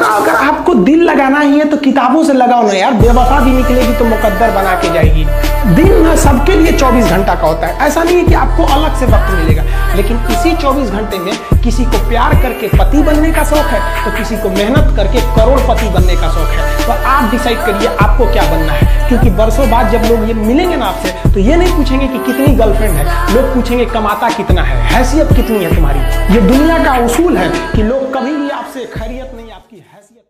यार, अगर आपको दिल लगाना ही है तो किताबों से लगाओ ना यार, बेवफा भी निकलेगी तो मुकद्दर बना के जाएगी। दिन ना सबके लिए 24 घंटा का होता है। ऐसा नहीं है कि आपको अलग से वक्त मिलेगा, लेकिन इसी 24 घंटे में किसी को प्यार करके पति बनने का शौक है तो किसी को मेहनत करके करोड़पति बनने का शौक है। तो आप डिसाइड करिए आपको क्या बनना है। क्योंकि बरसों बाद जब लोग ये मिलेंगे ना आपसे तो ये नहीं पूछेंगे कि कितनी गर्लफ्रेंड है। लोग पूछेंगे, कमाता कितना है? हैसियत कितनी है तुम्हारी? ये दुनिया का उसूल है कि लोग आपसे खैरियत नहीं आपकी हैसियत